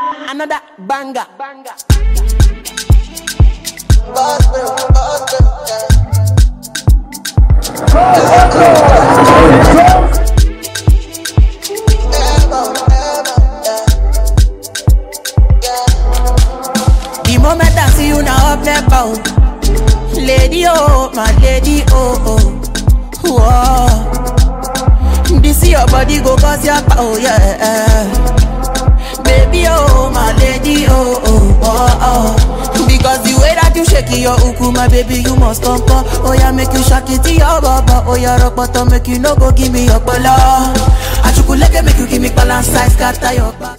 Another banger. banger. The moment I see you now up there, bow. Lady, oh, my lady, oh, oh. Whoa. This your body go cause your oh yeah. Because the way that you shake your uku, my baby, you must come, come. Oh, yeah, make you shake it to your baba. Oh, yeah, rock bottom, make you no go give me your bala. Achukuleke make you give me balance size, scatter your back.